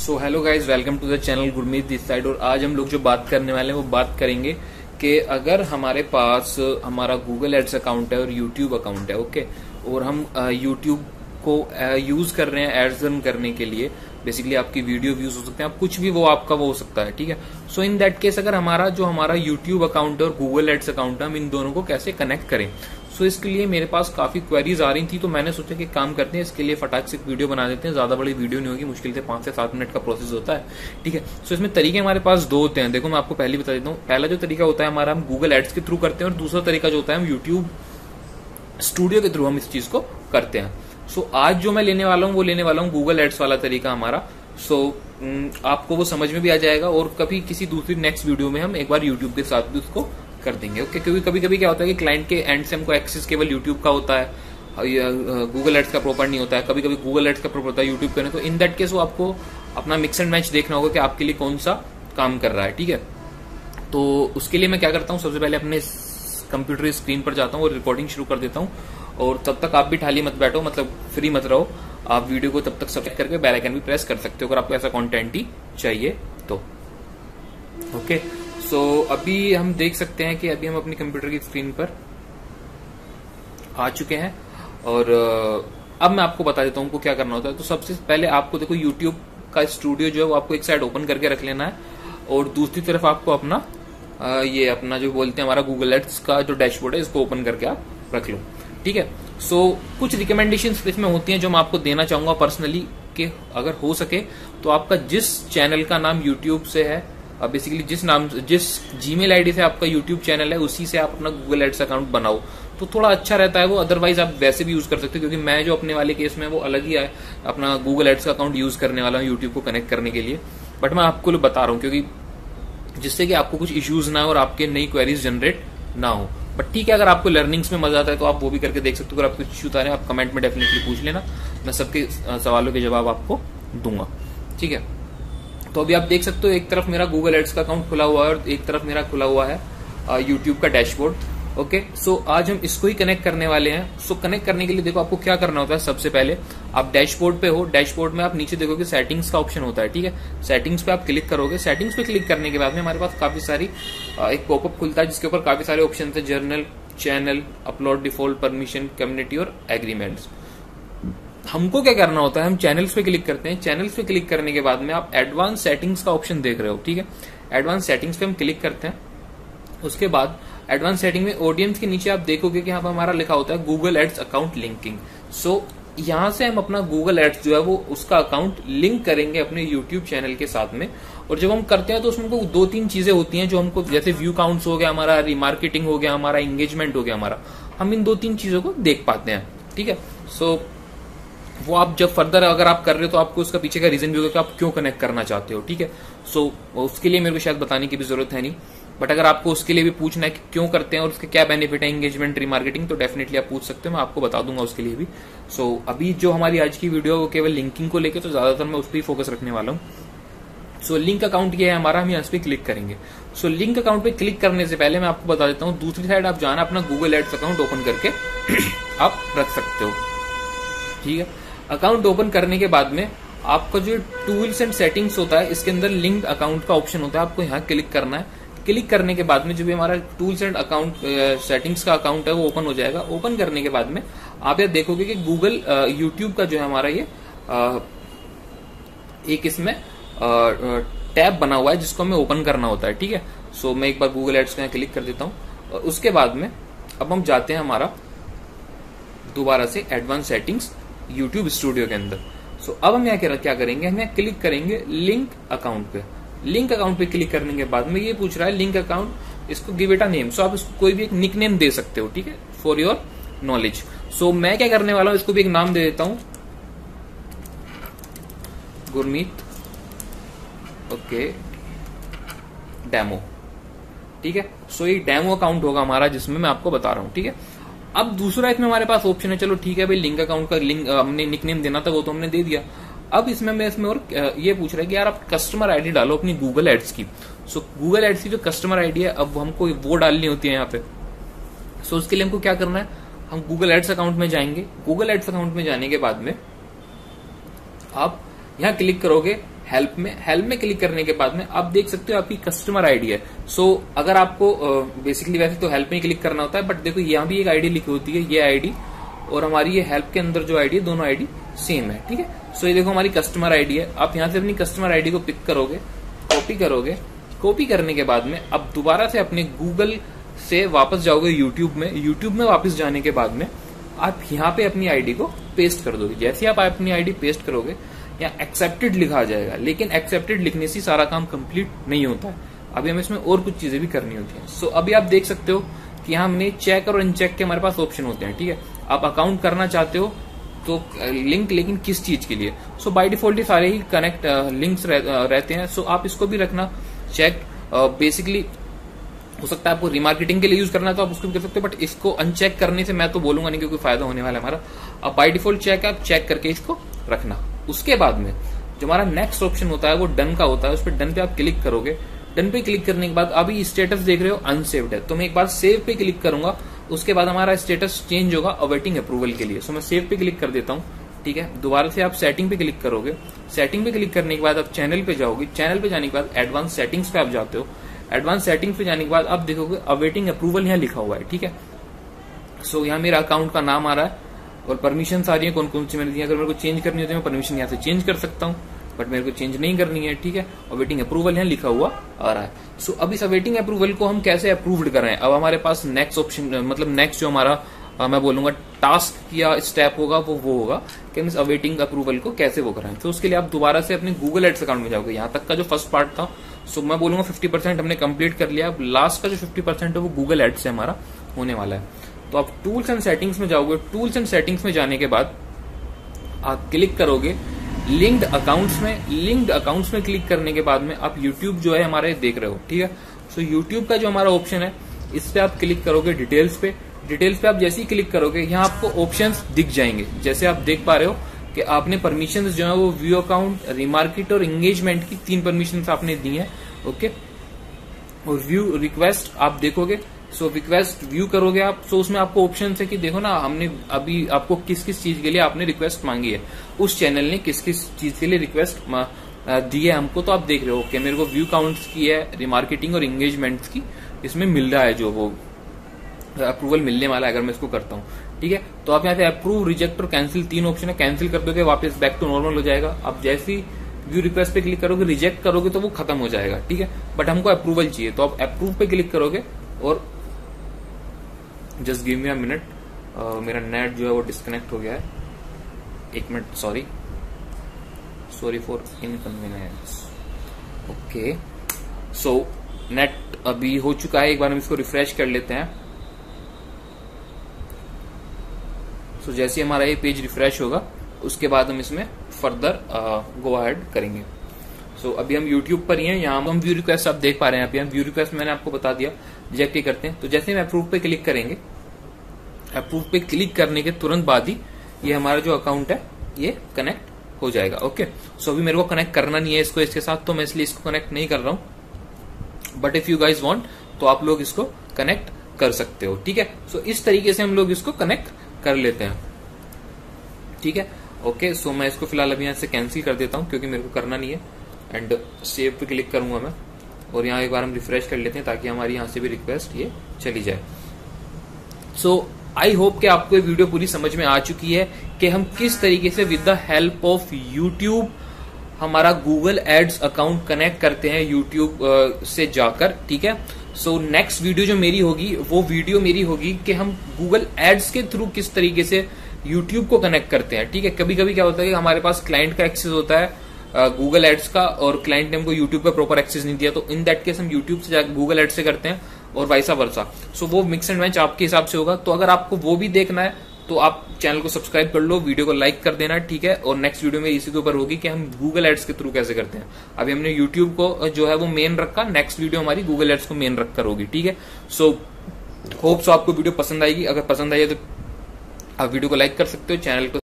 So hello guys welcome to the channel Gurmeet this side और आज हम लोग जो बात करने वाले हैं, वो बात करेंगे कि अगर हमारे पास हमारा गूगल एड्स अकाउंट है और यूट्यूब अकाउंट है ओके और हम यूट्यूब को यूज़ कर रहे हैं एड्स रन करने के लिए बेसिकली आपकी वीडियो व्यूज़ हो सकते हैं, आप कुछ भी वो आपका वो हो सकता है, ठीक है? सो इन दैट केस अगर हमारा, जो हमारा यूट्यूब अकाउंट है और गूगल एड्स अकाउंट है, हम इन दोनों को कैसे कनेक्ट करें? सो इसके लिए मेरे पास काफ़ी क्वेरीज आ रही थी तो मैंने सोचा कि काम करते हैं इसके लिए फटाक से वीडियो बना देते हैं। ज़्यादा बड़ी वीडियो नहीं होगी मुश्किल से पाँच से सात मिनट का प्रोसेस होता है। ठीक है? सो इसमें तरीके हमारे पास दो होते हैं। देखो मैं आपको पहले बता देता हूँ। पहला जो तरीका होता है हमारा हम गूगल एड्स के थ्रू करते हैं और दूसरा तरीका जो होता है हम यूट्यूब स्टूडियो के थ्रू हम इस चीज़ को करते हैं। सो so, आज जो मैं लेने वाला हूँ वो लेने वाला हूँ गूगल एड्स वाला तरीका हमारा। सो so, आपको वो समझ में भी आ जाएगा और कभी किसी दूसरी नेक्स्ट वीडियो में हम एक बार यूट्यूब के साथ भी उसको कर देंगे। ओके क्योंकि कभी कभी क्या होता है कि क्लाइंट के एंड से हमको एक्सेस केवल यूट्यूब का होता है गूगल एड्स का प्रॉपर नहीं होता है। कभी कभी गूगल एड्स का प्रॉपर होता है यूट्यूब का नहीं। तो इन दैट केस वो आपको अपना मिक्स एंड मैच देखना होगा कि आपके लिए कौन सा काम कर रहा है, ठीक है? तो उसके लिए मैं क्या करता हूँ, सबसे पहले अपने कंप्यूटर स्क्रीन पर जाता हूँ और रिकॉर्डिंग शुरू कर देता हूँ। और तब तक आप भी ठाली मत बैठो मतलब फ्री मत रहो। आप वीडियो को तब तक सब्सक्राइब करके बेल आइकन भी प्रेस कर सकते हो, अगर आपको ऐसा कंटेंट ही चाहिए तो। ओके सो so, अभी हम देख सकते हैं कि अभी हम अपनी कंप्यूटर की स्क्रीन पर आ चुके हैं और अब मैं आपको बता देता हूँ क्या करना होता है। तो सबसे पहले आपको देखो यूट्यूब का स्टूडियो जो है वो आपको एक साइड ओपन करके रख लेना है और दूसरी तरफ़ आपको अपना ये अपना जो बोलते हैं हमारा गूगल एड्स का जो डैशबोर्ड है इसको ओपन करके आप रख लो। ठीक है? सो so, कुछ रिकमेंडेशन इसमें होती हैं जो मैं आपको देना चाहूँगा पर्सनली कि अगर हो सके तो आपका जिस चैनल का नाम यूट्यूब से है बेसिकली जिस नाम जिस जीमेल आईडी से आपका यूट्यूब चैनल है, उसी से आप अपना गूगल एड्स अकाउंट बनाओ। तो थोड़ा अच्छा रहता है वो अदरवाइज़ आप वैसे भी यूज़ कर सकते हो, क्योंकि मैं जो अपने वाले केस में वो अलग ही है, अपना गूगल एड्स का अकाउंट यूज़ करने वाला हूँ यूट्यूब को कनेक्ट करने के लिए। बट मैं आपको बता रहा हूँ, क्योंकि जिससे कि आपको कुछ इश्यूज़ ना हो और आपके नई क्वेरीज जनरेट ना हो। बट ठीक है, अगर आपको लर्निंग्स में मज़ा आता है तो आप वो भी करके देख सकते हो। अगर आपको इश्यू आ रहे हैं, आप कमेंट में डेफिनेटली पूछ लेना। मैं सबके सवालों के जवाब आपको दूँगा। ठीक है? तो अभी आप देख सकते हो, एक तरफ़ मेरा गूगल एड्स का अकाउंट खुला हुआ है और एक तरफ़ मेरा खुला हुआ है यूट्यूब का डैशबोर्ड ओके सो आज हम इसको ही कनेक्ट करने वाले हैं। सो कनेक्ट करने के लिए देखो, आपको क्या करना होता है सबसे पहले, आप डैशबोर्ड पे हो डैशबोर्ड में आप नीचे देखोगे सेटिंग्स का ऑप्शन होता है, ठीक है? सेटिंग्स पे आप क्लिक करोगे सेटिंग्स पे क्लिक करने के बाद में हमारे पास काफ़ी सारी एक पॉपअप खुलता है, जिसके ऊपर काफ़ी सारे ऑप्शन है general channel upload default permission community और एग्रीमेंट्स हमको क्या करना होता है हम चैनल्स पे क्लिक करते हैं। चैनल्स पे क्लिक करने के बाद में आप एडवांस सेटिंग्स का ऑप्शन देख रहे हो ठीक है? एडवांस सेटिंग्स पे हम क्लिक करते हैं। उसके बाद एडवांस सेटिंग में ऑडियंस के नीचे आप देखोगे कि यहाँ पर हमारा लिखा होता है Google ads account linking so यहाँ से हम अपना गूगल एड्स जो है वो उसका अकाउंट लिंक करेंगे अपने यूट्यूब चैनल के साथ में। और जब हम करते हैं तो उसमें दो तीन चीज़ें होती हैं जो हमको जैसे व्यू काउंट्स हो गया हमारा रिमार्केटिंग हो गया हमारा एंगेजमेंट हो गया हमारा। हम इन दो तीन चीज़ों को देख पाते हैं ठीक है? सो so, वो आप जब फर्दर अगर आप कर रहे हो तो आपको उसका पीछे का रीजन भी होगा कि आप क्यों कनेक्ट करना चाहते हो ठीक है? सो so, उसके लिए मेरे को शायद बताने की भी ज़रूरत है नहीं। बट अगर आपको उसके लिए भी पूछना है कि क्यों करते हैं और उसके क्या बेनिफिट है एंगेजमेंट रिमार्केटिंग तो डेफिनेटली आप पूछ सकते हो मैं आपको बता दूँगा उसके लिए भी। सो so, अभी जो हमारी आज की वीडियो केवल लिंकिंग को लेकर तो ज़्यादातर मैं उस पर फोकस रखने वाला हूँ। सो लिंक अकाउंट ये है हमारा हम यहाँ पे क्लिक करेंगे। सो लिंक अकाउंट पे क्लिक करने से पहले मैं आपको बता देता हूँ दूसरी साइड आप जाना अपना गूगल एड्स अकाउंट ओपन करके आप रख सकते हो ठीक है? अकाउंट ओपन करने के बाद में आपका जो टूल्स एंड सेटिंग्स होता है इसके अंदर लिंक अकाउंट का ऑप्शन होता है आपको यहाँ क्लिक करना है। क्लिक करने के बाद में जो भी हमारा टूल्स एंड अकाउंट सेटिंग्स का अकाउंट है वो ओपन हो जाएगा। ओपन करने के बाद में आप यह देखोगे कि गूगल यूट्यूब का जो है हमारा ये आ, एक इसमें टैब बना हुआ है जिसको हमें ओपन करना होता है ठीक है? सो मैं एक बार गूगल एड्स को यहाँ क्लिक कर देता हूँ। उसके बाद में अब हम जाते हैं हमारा दोबारा से एडवांस सेटिंग्स यूट्यूब स्टूडियो के अंदर। सो अब हम यहाँ क्या करेंगे? हम यहाँ क्लिक करेंगे लिंक अकाउंट पे। लिंक अकाउंट पे क्लिक करने के बाद में ये पूछ रहा है लिंक अकाउंट इसको give it a name so आप इसको कोई भी एक निक नेम दे सकते हो, ठीक है? फॉर योर नॉलेज सो मैं क्या करने वाला हूँ? इसको भी एक नाम दे देता हूँ। गुरमीत ओके डेमो ठीक है? सो ये डेमो अकाउंट होगा हमारा, जिसमें मैं आपको बता रहा हूँ, ठीक है? अब दूसरा इसमें हमारे पास ऑप्शन है, चलो ठीक है भाई लिंक अकाउंट का लिंक हमने निकनेम देना था, वो तो हमने दे दिया। अब इसमें मैं इसमें और ये पूछ रहा है कि यार आप कस्टमर आईडी डालो अपनी गूगल एड्स की। सो गूगल एड्स की जो कस्टमर आईडी है, अब हमको वो डालनी होती है यहाँ पे। सो उसके लिए हमको क्या करना है? हम गूगल एड्स अकाउंट में जाएँगे। गूगल एड्स अकाउंट में जाने के बाद में आप यहाँ क्लिक करोगे हेल्प में हेल्प में क्लिक करने के बाद में आप देख सकते हो आपकी कस्टमर आईडी है। सो so, अगर आपको बेसिकली वैसे तो हेल्प में क्लिक करना होता है बट देखो यहाँ भी एक आईडी लिखी होती है ये आईडी और हमारी ये हेल्प के अंदर जो आईडी है दोनों आईडी सेम है ठीक है? सो ये देखो हमारी कस्टमर आईडी है। आप यहाँ से अपनी कस्टमर आईडी को पिक करोगे कॉपी करोगे कॉपी करने के बाद में अब दोबारा से अपने गूगल से वापस जाओगे यूट्यूब में। यूट्यूब में वापस जाने के बाद में आप यहाँ पे अपनी आईडी को पेस्ट कर दोगे। जैसे आप अपनी आईडी पेस्ट करोगे यहाँ एक्सेप्टेड लिखा जाएगा लेकिन एक्सेप्टेड लिखने से सारा काम कंप्लीट नहीं होता है। अभी हमें इसमें और कुछ चीज़ें भी करनी होती हैं। सो अभी आप देख सकते हो कि यहाँ हमने चेक और अनचेक के हमारे पास ऑप्शन होते हैं ठीक है? आप अकाउंट करना चाहते हो तो लिंक लेकिन किस चीज़ के लिए? सो बाय डिफ़ॉल्ट ये सारे ही कनेक्ट लिंक्स रह, रहते हैं। सो आप इसको भी रखना चेक बेसिकली हो सकता है आपको रिमार्केटिंग के लिए यूज़ करना तो आप उसको भी कर सकते हो बट इसको अनचेक करने से मैं तो बोलूँगा नहीं क्योंकि फ़ायदा होने वाला है हमारा। अब बाय डिफ़ॉल्ट चेक आप चेक करके इसको रखना। उसके बाद में जो हमारा नेक्स्ट ऑप्शन होता है, वो डन का होता है, उस पर डन पे आप क्लिक करोगे। डन पे क्लिक करने के बाद अभी स्टेटस देख रहे हो अनसेव्ड है। तो मैं एक बार सेव पे क्लिक करूँगा, उसके बाद हमारा स्टेटस चेंज होगा अवेटिंग अप्रूवल के लिए। सो मैं सेव पे क्लिक कर देता हूँ, ठीक है? दोबारा से आप सेटिंग पे क्लिक करोगे। सेटिंग पे क्लिक करने के बाद आप चैनल पे जाओगे। चैनल पे जाने के बाद एडवांस सेटिंग्स पे आप जाते हो। एडवांस सेटिंग्स पे जाने के बाद आप देखोगे अवेटिंग अप्रूवल यहाँ लिखा हुआ है, ठीक है? सो यहाँ मेरा अकाउंट का नाम आ रहा है। और परमिशन आ रही है कौन कौन सी मैंने दी अगर मेरे को चेंज करनी होती है मैं परमिशन यहाँ से चेंज कर सकता हूँ बट मेरे को चेंज नहीं करनी है ठीक है? और वेटिंग अप्रूवल यहाँ लिखा हुआ आ रहा है। सो अब इस वेटिंग अप्रूवल को हम कैसे अप्रूव्ड करें अब हमारे पास नेक्स्ट ऑप्शन मतलब नेक्स्ट जो हमारा आ, मैं बोलूँगा टास्क या स्टेप होगा वो वो होगा कि इस अवेटिंग अप्रूवल को कैसे वो कराएँ तो उसके लिए आप दोबारा से अपने गूगल एड्स अकाउंट में जाओगे। यहाँ तक का जो फ़र्स्ट पार्ट था सो मैं बोलूँगा फिफ्टी परसेंट हमने कंप्लीट कर लिया। अब लास्ट का जो फिफ्टी परसेंट है वो गूगल एड्स से हमारा होने वाला है। तो आप टूल्स एंड सेटिंग्स में जाओगे टूल्स एंड सेटिंग्स में जाने के बाद आप क्लिक करोगे लिंक्ड अकाउंट्स में लिंक्ड अकाउंट्स में क्लिक करने के बाद में आप यूट्यूब जो है हमारे देख रहे हो, ठीक है? सो यूट्यूब का जो हमारा ऑप्शन है, इस पे आप क्लिक करोगे डिटेल्स पे। डिटेल्स पे आप जैसे ही क्लिक करोगे, यहाँ आपको ऑप्शंस दिख जाएँगे। जैसे आप देख पा रहे हो कि आपने परमिशन जो है वो व्यू अकाउंट रिमार्केट और एंगेजमेंट की तीन परमिशन आपने दी है ओके और व्यू रिक्वेस्ट आप देखोगे सो रिक्वेस्ट व्यू करोगे आप सो so उसमें आपको ऑप्शन है कि देखो ना, हमने अभी आपको किस किस चीज़ के लिए आपने रिक्वेस्ट मांगी है। उस चैनल ने किस किस चीज़ के लिए रिक्वेस्ट दी है हमको तो आप देख रहे हो कि मेरे को व्यू काउंट्स की है रिमार्केटिंग और एंगेजमेंट की, इसमें मिल रहा है जो वो अप्रूवल मिलने वाला है, अगर मैं इसको करता हूँ। ठीक है? तो आप यहाँ पे अप्रूव रिजेक्ट और कैंसिल तीन ऑप्शन है कैंसिल कर दोगे, वापस बैक टू नॉर्मल हो जाएगा। आप जैसी व्यू रिक्वेस्ट पे क्लिक करोगे रिजेक्ट करोगे तो वो खत्म हो जाएगा। ठीक है? बट हमको अप्रूवल चाहिए तो आप अप्रूव पे क्लिक करोगे और just give me a minute मेरा नेट जो है वो डिस्कनेक्ट हो गया है. एक minute sorry sorry for inconvenience okay so net अभी हो चुका है. एक बार हम इसको रिफ्रेश कर लेते हैं. सो so, जैसे हमारा ये पेज रिफ्रेश होगा उसके बाद हम इसमें फर्दर गो अहेड करेंगे. सो so, अभी हम यूट्यूब पर ही हैं यहाँ हम व्यू रिक्वेस्ट आप देख पा रहे हैं। अभी हम व्यू रिक्वेस्ट मैंने आपको बता दिया रिजेक्ट ही करते हैं। तो जैसे हम अप्रूव पे क्लिक करेंगे अप्रूव पे क्लिक करने के तुरंत बाद ही ये हमारा जो अकाउंट है ये कनेक्ट हो जाएगा। ओके सो अभी मेरे को कनेक्ट करना नहीं है इसको इसके साथ तो मैं इसलिए इसको कनेक्ट नहीं कर रहा हूँ। But if you guys want तो आप लोग इसको कनेक्ट कर सकते हो। ठीक है? सो इस तरीके से हम लोग इसको कनेक्ट कर लेते हैं। ठीक है? ओके okay, सो so मैं इसको फ़िलहाल अभी यहाँ से कैंसिल कर देता हूँ क्योंकि मेरे को करना नहीं है। एंड सेव पे क्लिक करूँगा मैं। और यहाँ एक बार हम रिफ्रेश कर लेते हैं ताकि हमारी यहाँ से भी रिक्वेस्ट ये चली जाए। सो आई होप कि आपको ये वीडियो पूरी समझ में आ चुकी है कि हम किस तरीके से with the help of YouTube हमारा गूगल एड्स अकाउंट कनेक्ट करते हैं यूट्यूब से जाकर, ठीक है? सो नेक्स्ट वीडियो जो मेरी होगी, वो वीडियो मेरी होगी कि हम गूगल एड्स के थ्रू किस तरीके से यूट्यूब को कनेक्ट करते हैं, ठीक है? कभी कभी क्या होता है कि हमारे पास क्लाइंट का एक्सेस होता है गूगल एड्स का और क्लाइंट ने हमको यूट्यूब का प्रॉपर एक्सेस नहीं दिया तो इन दैट केस हम यूट्यूब से गूगल एड्स से करते हैं और वाइसा वर्सा सो वो मिक्स एंड मैच आपके हिसाब से होगा। तो अगर आपको वो भी देखना है तो आप चैनल को सब्सक्राइब कर लो वीडियो को लाइक कर देना, ठीक है? और नेक्स्ट वीडियो में इसी के ऊपर होगी कि हम गूगल एड्स के थ्रू कैसे करते हैं। अभी हमने यूट्यूब को जो है वो मेन रखा नेक्स्ट वीडियो हमारी गूगल एड्स को मेन रखकर होगी, ठीक है? सो होप सो आपको वीडियो पसंद आएगी। अगर पसंद आई है तो आप वीडियो को लाइक कर सकते हो चैनल को